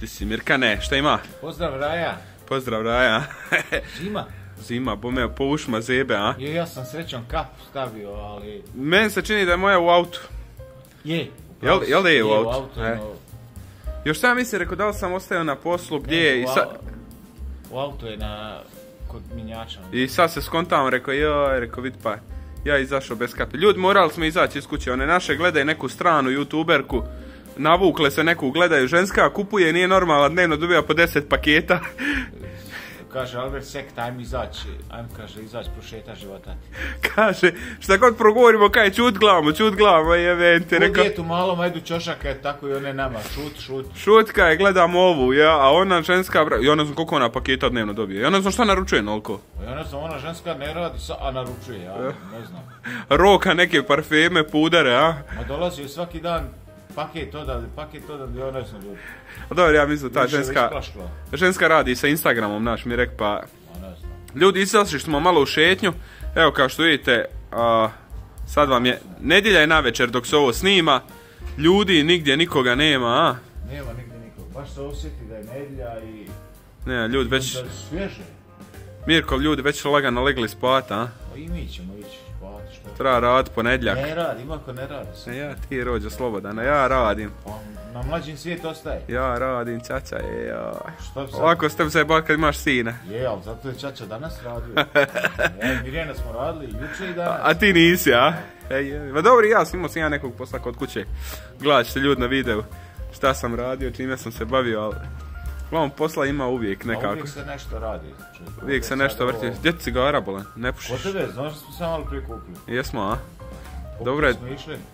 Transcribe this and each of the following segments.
Ti si Mirkane, šta ima? Pozdrav Raja. Pozdrav Raja. Zima. Zima, bome po ušima zebe, a? Je, ja sam srećom kapu stavio, ali... Meni se čini da je moja u autu. Je. Jel, jel da je u Je autu? E. no, Još sam mislim, rekao da li sam ostao na poslu, gdje je i u sad... U auto je na... Kod minjača. I sad se skontavam, rekao joj, rekao vid pa, ja izašao bez kape. Ljudi, morali smo izaći iz kuće, one naše gledaju neku stranu youtuberku, navukle se neku, gledaju ženska, kupuje, nije normalna, dnevno dobiva po 10 paketa. Kaže Albert Sek, ajmo izaći. Ajmo, kaže, izaći prošeta života. Kaže, šta god progovorimo, kaj čut glavamo, čut glavamo, jebem ti, U rekao. djetu malom, ajdu čošaka, tako i one nama. Šut, šut. Šutka je, gledam ovu, ja, a ona ženska, ja ne znam koliko ona paketa dnevno dobije, ja ne znam šta naručuje onoliko. Ja ne znam, ona ženska ne radi, a naručuje, ja ne znam. Roka neke parfeme, pudare, a? Ma dolazi joj svaki dan paket odavde, paket odavde, ja ne znam. A dobro, ja mislim ta ženska, ženska radi sa Instagramom, naš mi rek, pa. Ljudi, izašli smo malo u šetnju. Evo, kao što vidite, a, sad vam je, nedjelja je navečer dok se ovo snima. Ljudi, nigdje nikoga nema, a? Nema nigdje nikog. Baš se osjeti da je nedjelja i... Ne, ljudi već. Mirko, ljudi već lagano legli spat, a? Pa i mi ćemo ići spati, što? Treba rad ponedjeljak. Ne radi, ima ko ne radi. E, Ja, ti rođo slobodan, ja radim. Pa na mlađim svijet ostaje. Ja radim, čača, je, ja. Što bi sad? Ovako ste se bar kad imaš sina. Je, ali zato je Čača danas radio. ja i Mirjana smo radili juče i danas. A ti nisi, a? Ej. Ma dobro, ja sam imao sam ja nekog posla kod kuće. Gledat ćete ljudi na videu šta sam radio, čime sam se bavio, ali... Uglavnom, posla ima uvijek A nekako. uvijek se nešto radi. čuj. Uvijek se nešto vrti. Gdje ti cigara bolan? Ne Kod pušiš? tebe, znaš smo samo malo prikupili. Jesmo, a? Dobro je.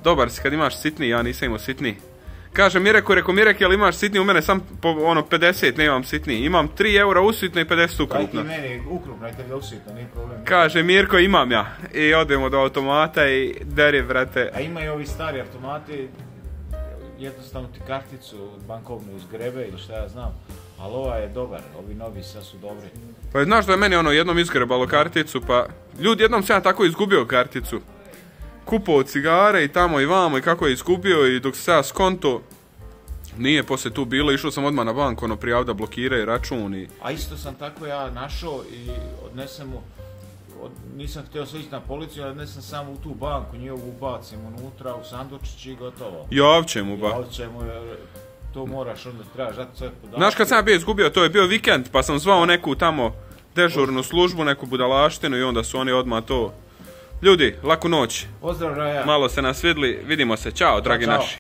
Dobar si kad imaš sitni, ja nisam imao sitni. Kaže Mireko, rekao Mirek, jel imaš sitni? U mene sam po ono 50 nemam sitni. Imam 3 eura usitno i 50 Daj ti ukrupno. meni ukrupno, aj tebi usjetno, nije problem. Kaže Mirko, imam ja. I odemo do automata i deri, brate. A ima i ovi stari automati, jednostavno ti karticu bankovnu izgrebe ili šta ja znam. Ali ova je dobar, ovi novi sad su dobri. Pa znaš da je meni ono jednom izgrebalo karticu, pa ljudi jednom sam ja tako izgubio karticu. Kupao cigare i tamo i vamo i kako je izgubio i dok se ja skonto, nije poslije tu bilo, išao sam odmah na banku, ono prijav da blokiraju račun i... A isto sam tako ja našao i odnesem mu, od, nisam htio se ići na policiju, odnesem samo u tu banku, njihovu ubacim unutra u sandučić i gotovo. Javće mu ba. Ja će mu, jer to moraš, onda trebaš dati sve podatke. Znaš kad sam ja bio izgubio, to je bio vikend, pa sam zvao neku tamo dežurnu službu, neku budalaštinu i onda su oni odmah to... Ljudi, laku noć. Pozdrav Raja. Malo se nas vidli, vidimo se, čao dragi Ćao. naši.